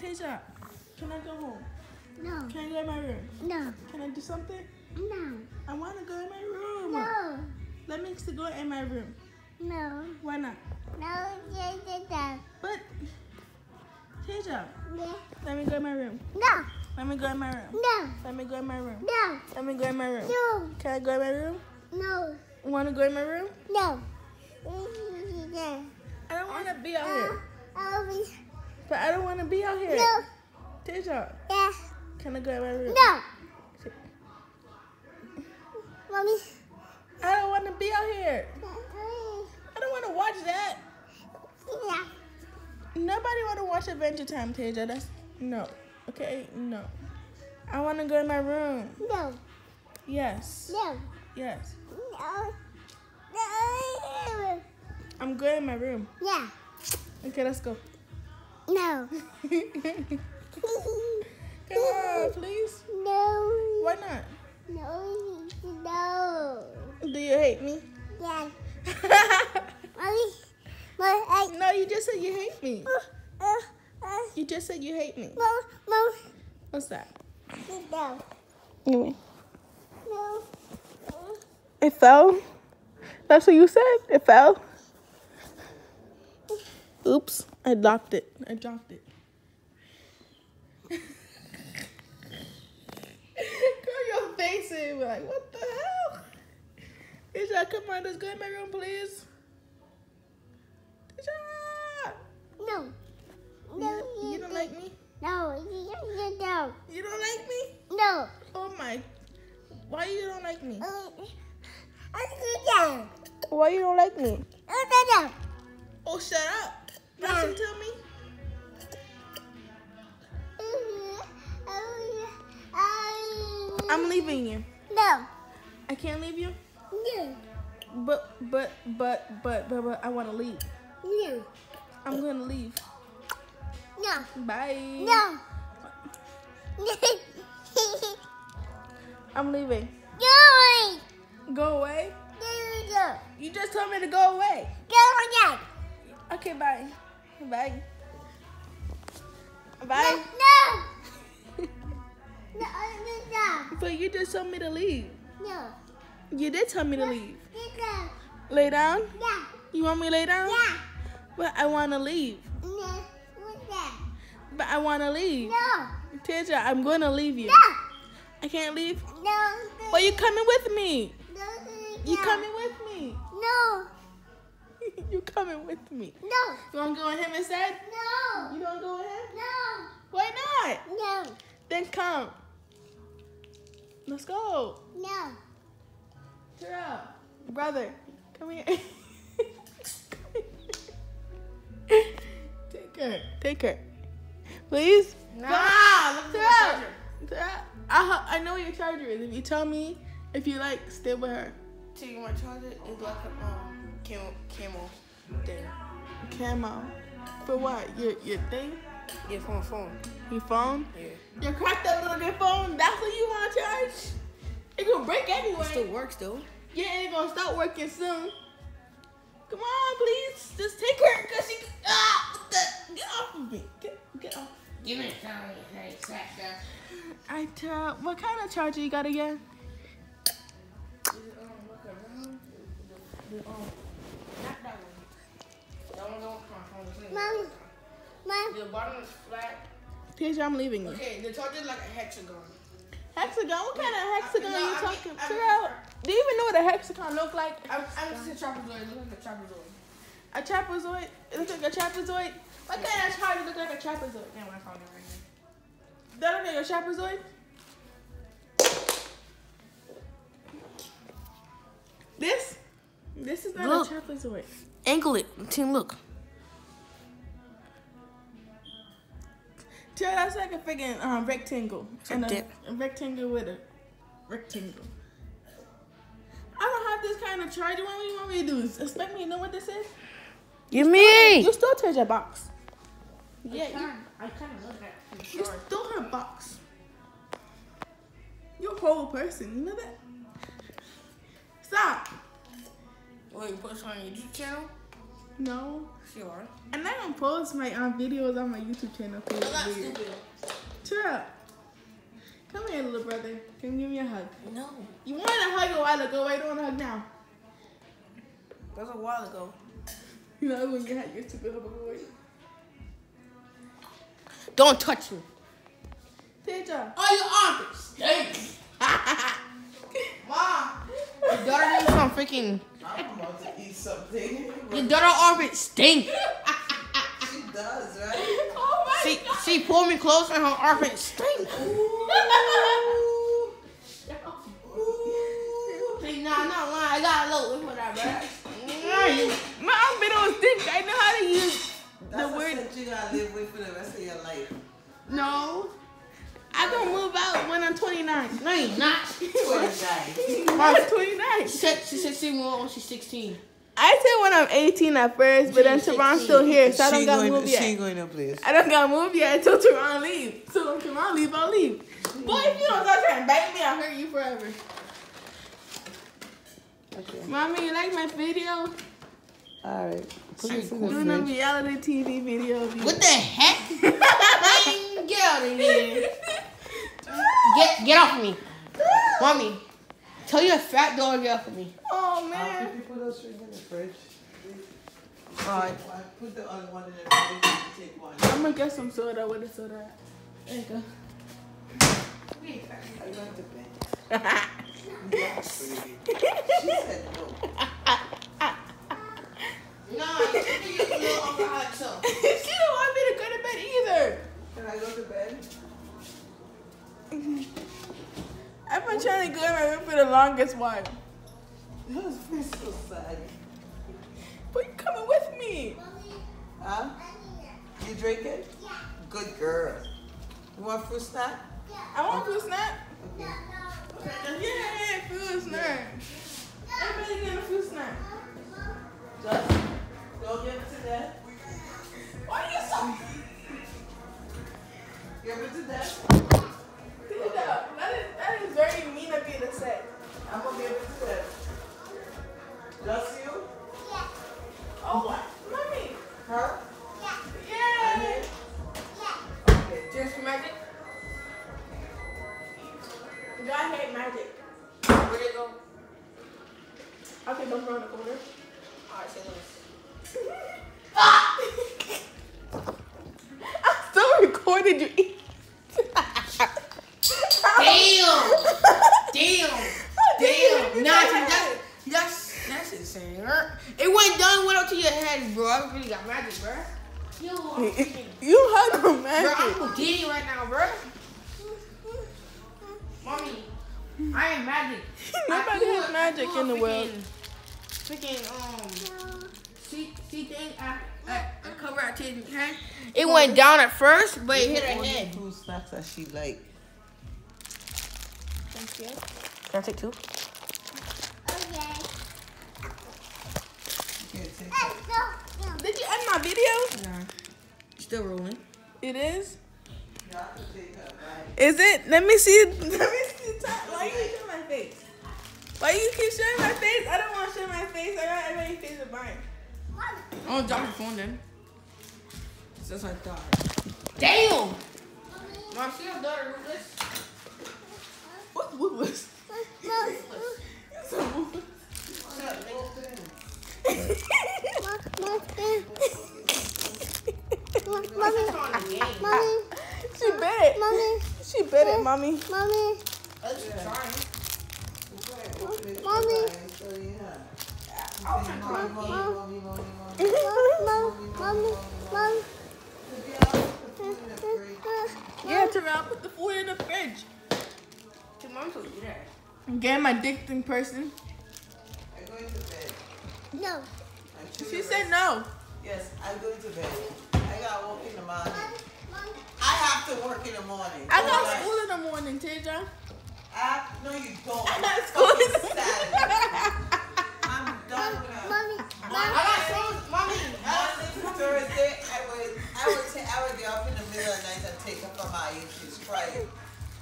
Tasia, can I go home? No. Can I go in my room? No. Can I do something? No. I want to go in my room. No. Let me go in my room. No. Why not? No. Yeah. But, Tasia, Yeah. let me go in my room. No. Let me go in my room. No. Let me go in my room. No. Let me go in my room. No. Can I go in my room? No. Want to go in my room? No. Yeah. I don't want to be out uh, here. I'll be. But I don't want to be out here. No. Tasia, Yeah. can I go in my room? No. Mommy. I don't want to be out here. I don't want to watch that. Yeah. Nobody want to watch Adventure Time, Tasia. That's no. Okay, no. I want to go in my room. No. Yes. No. Yes. No. No. I'm going in my room. Yeah. Okay, let's go. No. Come on, please. No. Why not? No. No. Do you hate me? Yeah. Mommy. Mommy. I. no, you just said you hate me. Uh, uh, You just said you hate me. Mom. Mom. What's that? No. Give me. No. It fell. That's what you said. It fell. Oops, I dropped it. I dropped it. Girl, your face is like, what the hell? Isha, come on, let's go in my room, please. Isha! No. No. You, you don't like me? No. You, you don't. You don't like me? No. Oh my. Why you don't like me? Oh, oh, I don't. Why you don't like me? Oh, I don't. Oh, shut up. Listen to me. Mm-hmm. I'm leaving you. No. I can't leave you. No. But but but but but, but I want to leave. No. I'm gonna leave. No. Bye. No. I'm leaving. Go away. Go away. Go, go. You just told me to go away. Go again. Okay, bye. Bye. Bye. No. No. No. But you just told me to leave. No. You did tell me to leave. No. Lay down. Yeah. You want me to lay down? Yeah. But I want to leave. No. But I want to leave. No. Tasia, I'm going to leave you. No. I can't leave. No. Well, you coming with me. No. You coming with me. No. You coming with me. No. You want to go with him instead? No. You don't go with him? No. Why not? No. Then come. Let's go. No. Tara, brother, come here. Take her. Take her. Please? Nah, Come look at on, the Tara. Tara, I, I know where your charger is. If you tell me if you like, stay with her. Taking my charger is like a um camel camel thing. Camo. For what? Your your thing? Your phone phone. Your phone? Yeah. Your cracked up little good phone? That's what you want to charge? It gonna break anyway. It still works though. Yeah, and it gonna start working soon. Come on, please. Just take her, cause she. Ah, what the- get off of me. Get, get off. Give me a charger. Hey, sack. I tell. What kind of charger you got again? Mom. Mom. The bottom is flat. Tasia, I'm leaving you. Okay, the charger is like a hexagon. Hexagon? What kind of hexagon No, you I talking? I Figure. Do you even know what a hexagon look like? I'm, I'm just a trapezoid. Look like a trapezoid. A trapezoid? It looks like a trapezoid. What kind of charger look like a trapezoid? Yeah, my phone right here. That look like a trapezoid? This? This is not Look. a trapezoid. Angle it. Team, look. Tell that's like a freaking um, rectangle. It's and a, dick. a rectangle with a rectangle. I don't have this kind of charger. What do you want me to do? Expect me to know what this is? You me. You still touch your box. Yeah, you, I kind of look at it. you stole her box. You're a whole person. You know that? Stop. Wait, you put on your YouTube channel? No. Sure. And I don't post my um, videos on my YouTube channel. I'm not weird. stupid. Shut up. Come here, little brother. Come give me a hug. No. You wanted a hug a while ago. Why don't want a hug now? That was a while ago. You know when you had your stupid hug boy. Don't touch me. Teacher. Oh, your armpits stink. Mom, your daughter needs some freaking. I'm about to eat something. Your daughter armpits stink. she does, right? Oh my She she pulled me close and her armpits stink. See, nah, I'm not lying. I got a little whip for that, bro. My armpit don't stink. I know how to use That's the a word. scent you gotta live with for the rest of your life. No. I don't move out when I'm 29. No, you're not. Poor guy. I'm 29. She said she said she moved when she's 16. I said when I'm 18 at first, but then She's Teron's still here, so I don't gotta going, move she ain't going no place. I don't gotta move yet until Teron leaves. So when Teron leave, I'll leave. Boy, if you don't start trying to bite me, I'll hurt you forever. Okay. Mommy, you like my video? Alright. Put She's this in the Doing a reality TV video of you. What the heck? Man, get out of here. Get get off me, mommy. Tell your fat daughter to get off of me. Oh I'll man. quickly put those things in the fridge. Alright. I put the other one in the fridge. You take one. I'm gonna get some soda. What is soda? at? There you go. Are you going to bed? Yes. She said no. No, you can use a little alcoholic soap. she don't want me to go to bed either. Can I go to bed? I've been trying to go in my room for the longest while. That was so sad. But you're coming with me? Huh? You drinking? Good girl. You want fruit snack? I want fruit snack. Okay. Yeah, fruit snack. Everybody Damn! Nah, that, that's that's insane. It went down, went up to your head, bro. I really got magic, bro. Yo, I'm freaking- You hug bro, magic. I'm Houdini right now, bro. Mommy, I am magic. Nobody has a- magic I do a in the world. freaking- Freaking um, see see thing. I, I, I cover our kid's head. It went down at first, but it hit her Only head. Fruit snacks that she like. Thank you. Can I take two? You take Let's. Did you end my video? Nah. Still rolling. It is. You have to take her back. Is it? Let me see. Let me see. the top. Why you keep showing my face? Why you keep showing my face? I don't want to show my face. I got everybody's face of mine. I'm gonna drop your phone then. Since I thought. Damn! Mom, see your daughter ruthless? What's Woodless? Mom, So Woodless. Shut up, nigga. Mommy, It's on the game. mommy, she bit it. mommy, She bit it, mommy. mommy, At least trying. Open it Mommy. Yeah, Terrell, put the food in the fridge. Your mom told you that. I'm getting my addicting person. No. She said no. Yes, I'm going to bed. I got work in the morning. Mommy, I have to work in the morning. I got rush. school in the morning, Teja. I, no, you don't. I got school in fucking the Saturday. I'm done with her. mommy, I got shows, mommy. Monday to Thursday, I would, I would, ta- I would get up in the middle of the night and take her from my she's Friday.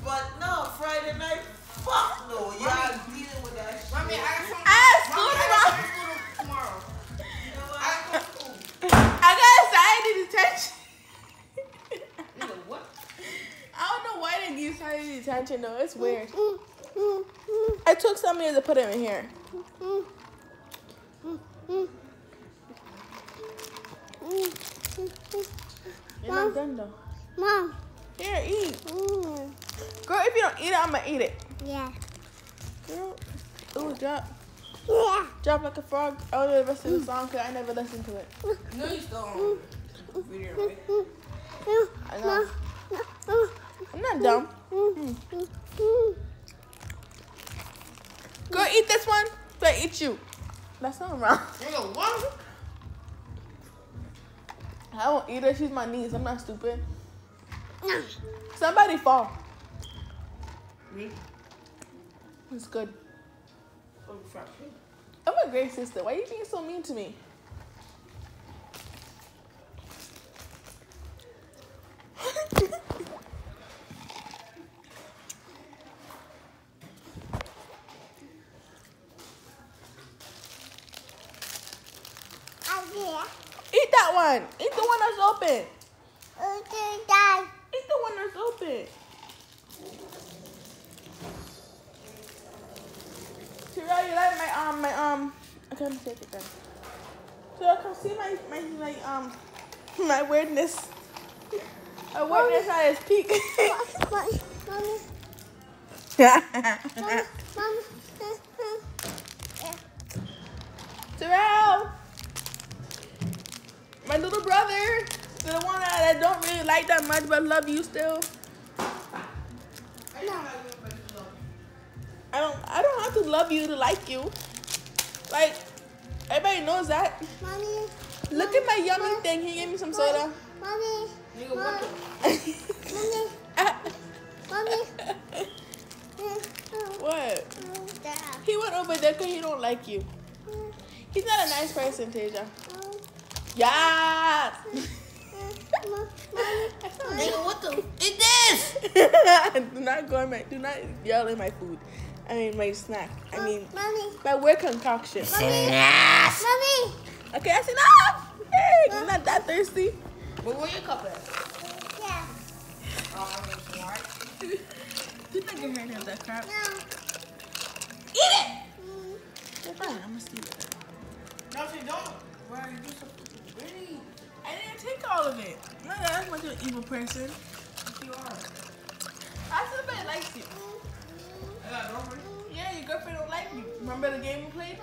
But no, Friday night, fuck no. You're dealing with that shit. Mommy, I got some. I have school Mommy, I got some detention. Nigga, what? I don't know why they give Tiny detention though. It's weird. Mm, mm, mm, I took some here to put him in here. You're not done though. Mom. Here, eat. Mm. Girl, if you don't eat it, I'm gonna eat it. Yeah. Girl. Ooh, drop. Yeah. Drop like a frog. I don't know the rest of the song because I never listened to it. No, you still on video, right? I know. I'm not dumb. Girl, eat this one. I eat you. That's not wrong. I won't eat her. She's my niece. I'm not stupid. Somebody fall. Me? It's good. Oh. I'm a great sister. Why are you being so mean to me? Idea. Eat that one. Eat the one that's open. Okay, Dad. Eat the one that's open. Terrell, you like my um my um I can't take it then. So come see my my my um my weirdness. My weirdness at its peak. Mommy. Mommy. Mommy. Terrell, my little brother, the one that I don't really like that much but love you still. I don't I don't have to love you to like you. Like everybody knows that. Mommy. Look at my yummy thing. He gave me some soda. Mommy. Nigga, what the? Mommy. what? Dad. He went over there because he don't like you. He's not a nice person, Tasia. Um. Yeah. Nigga, what the? Eat this! do not go in my. Do not yell in my food. I mean my snack. I mean Mommy. my weird concoction. Mommy. Okay, that's enough. Ah, hey, I'm not that thirsty. But where your cup at? Yeah. Oh, I'm smart. You think your hair has that crap? No. Eat it. Mm. It's fine. I'm gonna steal it. No, she don't. Why are you do something pretty? I didn't take all of it. I'm not much of an evil person. You are? I said somebody likes you. I got a girlfriend. Yeah, your girlfriend don't like you. Remember the game we played?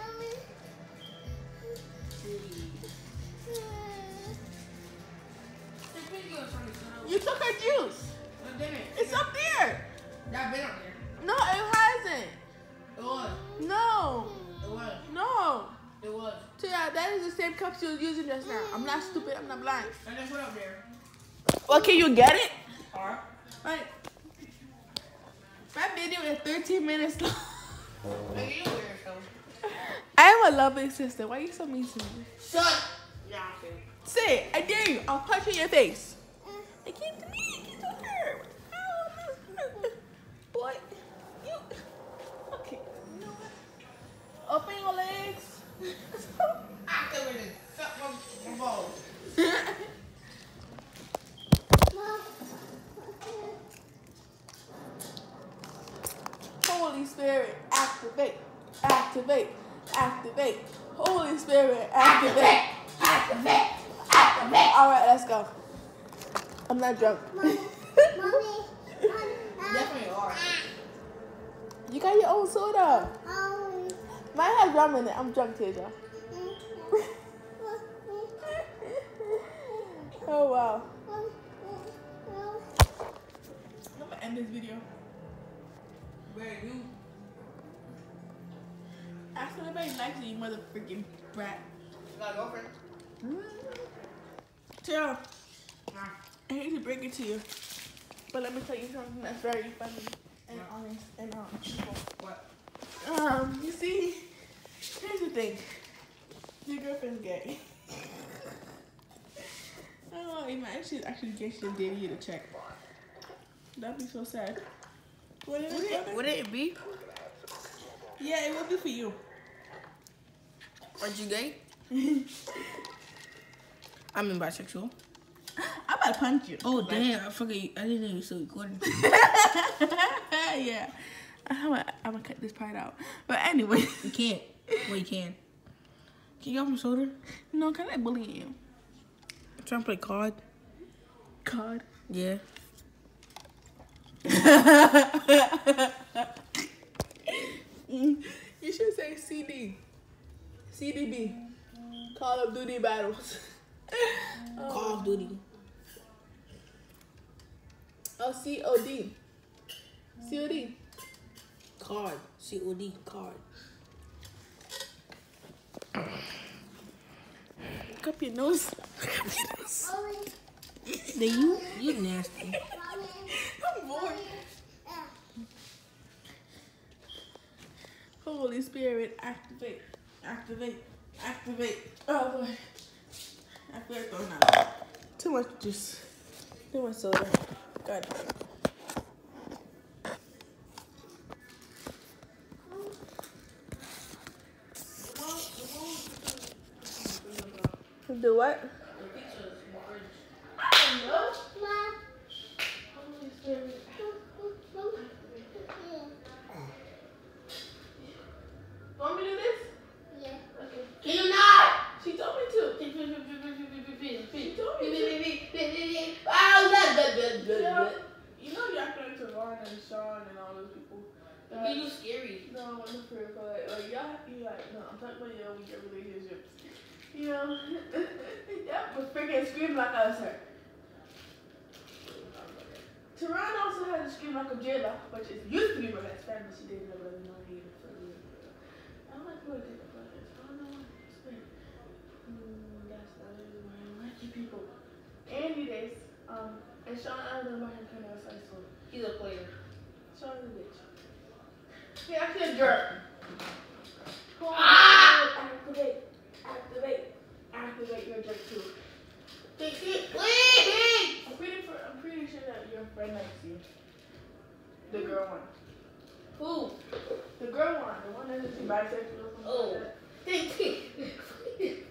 Hey, pretty good, Sonny, son. You took her juice. No, damn it. It's up there. That been up there. No, it hasn't. It was. No, It was. no. It was. Tia, that is the same cup she was using just now. I'm not stupid. I'm not blind. And that's what up there. Well, can you get it? Alright. Like, my video is 13 minutes long. Nigga, you weird. I am a loving sister. Why are you so mean to me? Shut. Nah. Say. I dare you. I'll punch you in your face. It came to me. It came to her. Oh, Boy, you. Okay. You know what? Open your legs. I come in and suck my, my balls. Holy Spirit, activate, activate, activate. Holy Spirit, activate, activate, activate. All right, let's go. I'm not drunk. Mommy. Definitely are. You got your own soda. Mommy. Mine has rum in it. I'm drunk, Tasia. Oh wow. I'm gonna end this video. Where you? Ask if anybody likes you, you mother freaking brat. You got a girlfriend? Tara, Nah. I hate to break it to you, but let me tell you something that's very funny and honest and um, truthful. What? Um, you see, here's the thing. Your girlfriend's gay. oh, imagine she's actually gay, she's dating you to check. That'd be so sad. What Would it, it, would it be? Yeah, it will be for you. Aren't you gay? I mean bisexual. Might punch you. Oh damn! I forgot. I didn't know you were still recording. yeah. I'm gonna, I'm gonna cut this part out. But anyway, You can't. Well, you can. Can you have some shoulder? no, can I bully you? I'm trying to play card. Card? Yeah. You should say CD. CDB. Call of Duty battles. Call of Duty. Oh, COD. COD. Card. C O D. Card. Cup your nose. Cup your nose. Then you you nasty. I'm bored. Holy Spirit, activate, activate, activate. Oh boy. Activate going out. Too much juice. Too much soda. God. Do what? Want me to do this? Yeah. Okay. Can you not? She told me to. She told me to. told You know you act like Teron and Sean and people. Be you scary. No, I'm not it, but like, like y'all, you like, no, I'm talking about y'all with your relationships. You know, that was freaking screaming like I was. Teron also had to scream like a jailer, which is used to be my best friend, but she didn't know really know was for real. I don't like the way they look like this. I don't know why. It's weird. Hmm, that's the reason why I like you people. Anyways, um, and Sean, I don't know about him coming outside soon. He's a player. Sean is a bitch. Jerk. Come Ah! activate, activate, activate your jerk too. Please, please. I'm pretty, for, I'm pretty sure that your friend likes you. The girl one. Who? The girl one. The one that is bisexual. or something Oh. like that. Think, think.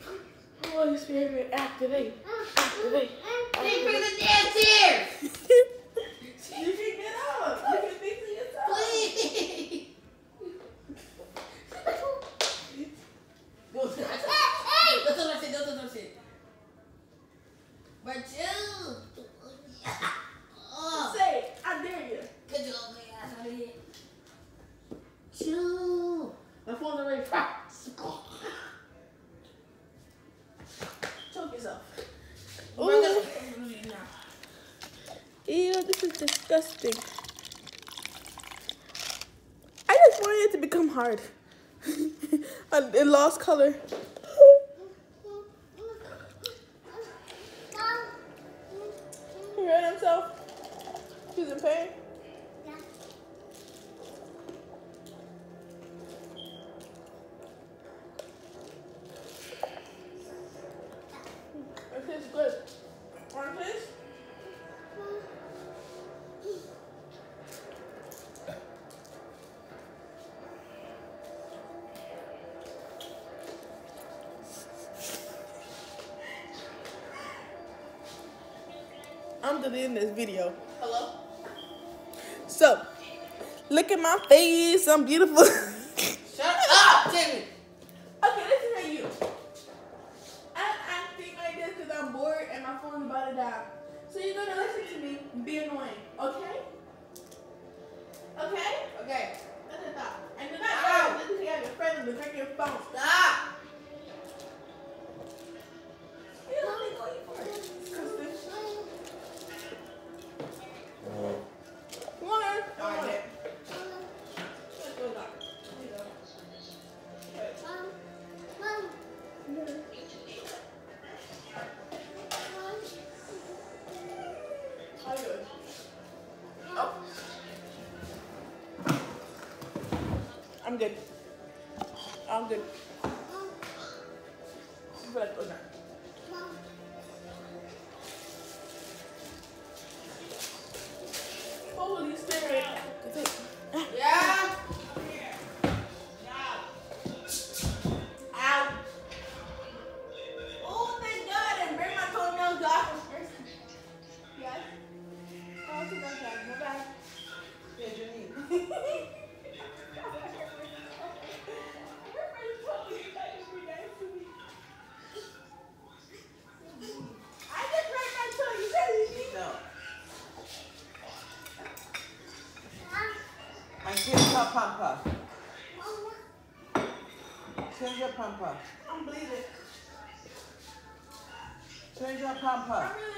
Holy Spirit, activate, activate. Think for the damn tears. you can get up. You can think to yourself. Please. Don't touch it. Don't touch it. Don't touch it. But you. Oh. Say, it. I dare you. Get your ugly ass out of here. My phone's already. Choke yourself. Gonna- Ew, this is disgusting. I just wanted it to become hard. It lost color. I'm deleting this video. Hello? So, look at my face. I'm beautiful. pamper. Change your pamper. I'm bleeding. Change your pamper.